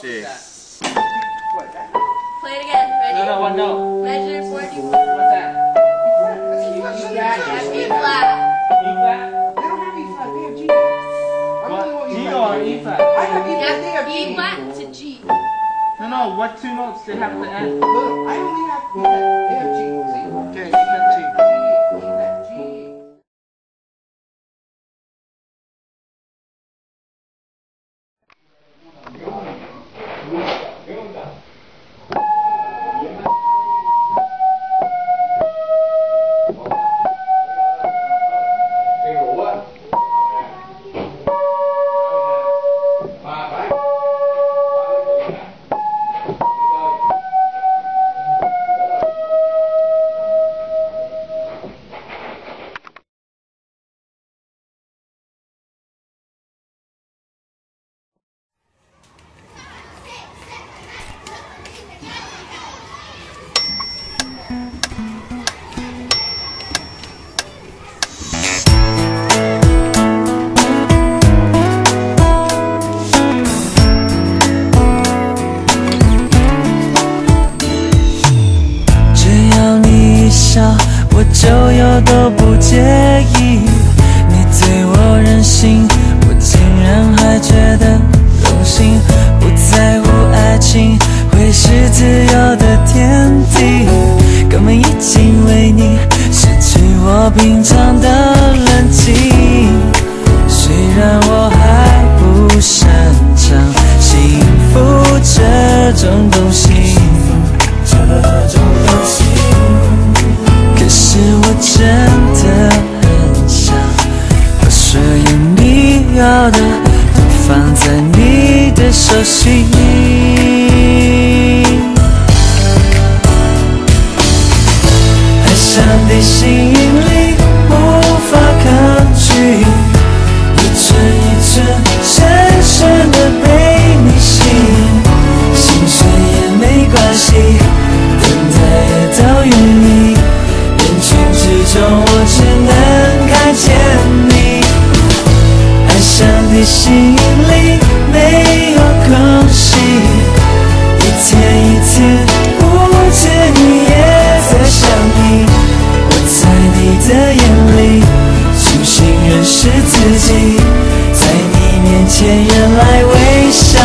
Six. Play it again. Ready? No, no, one note. Measure 41. What's that? Yeah, B flat. E flat? They don't have E flat, they have G. I'm only What? one with G or E flat? I have E flat, they Yeah, have E G. flat to G. No, no, what two notes they have to end? Look, I 不介意。你对我任性，我竟然还觉得荣幸。不在乎爱情会是自由的天地，根本已经为你失去我平常的冷静。虽然我还不擅长幸福这种东西。这种东西。可是我真要的都放在你的手心。爱上地心引力，无法抗拒，一寸一寸深深的被你吸引。心碎也没关系，等待也都愿意。人群之中，我只心里，没有空隙。一天一天，不见你也在想你。我在你的眼里，重新认识自己，在你面前原来微笑。